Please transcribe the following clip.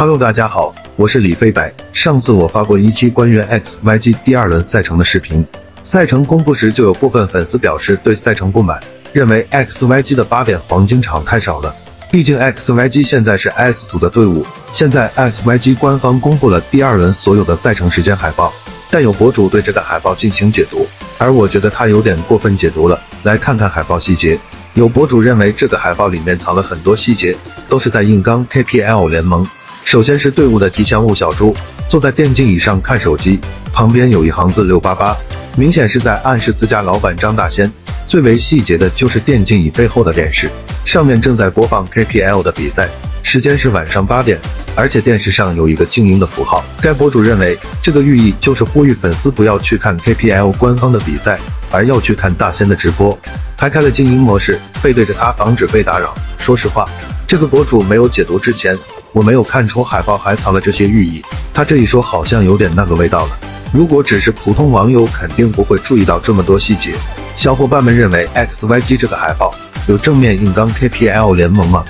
Hello，大家好，我是李飞白。上次我发过一期关于 XYG 第二轮赛程的视频，赛程公布时就有部分粉丝表示对赛程不满，认为 XYG 的八点黄金场太少了。毕竟 XYG 现在是 S 组的队伍，现在 XYG 官方公布了第二轮所有的赛程时间海报，但有博主对这个海报进行解读，而我觉得他有点过分解读了。来看看海报细节，有博主认为这个海报里面藏了很多细节，都是在硬刚 KPL 联盟。首先是队伍的吉祥物小猪，坐在电竞椅上看手机，旁边有一行字六八八，明显是在暗示自家老板张大仙。最为细节的就是电竞椅背后的电视，上面正在播放 KPL 的比赛，时间是晚上八点，而且电视上有一个静音的符号。该博主认为这个寓意就是呼吁粉丝不要去看 KPL 官方的比赛，而要去看大仙的直播，还开了静音模式，背对着他防止被打扰。说实话，这个博主没有解读之前。我没有看出海报还藏了这些寓意，他这一说好像有点那个味道了。如果只是普通网友，肯定不会注意到这么多细节。小伙伴们认为 XYG 这个海报有正面硬刚 KPL 联盟吗？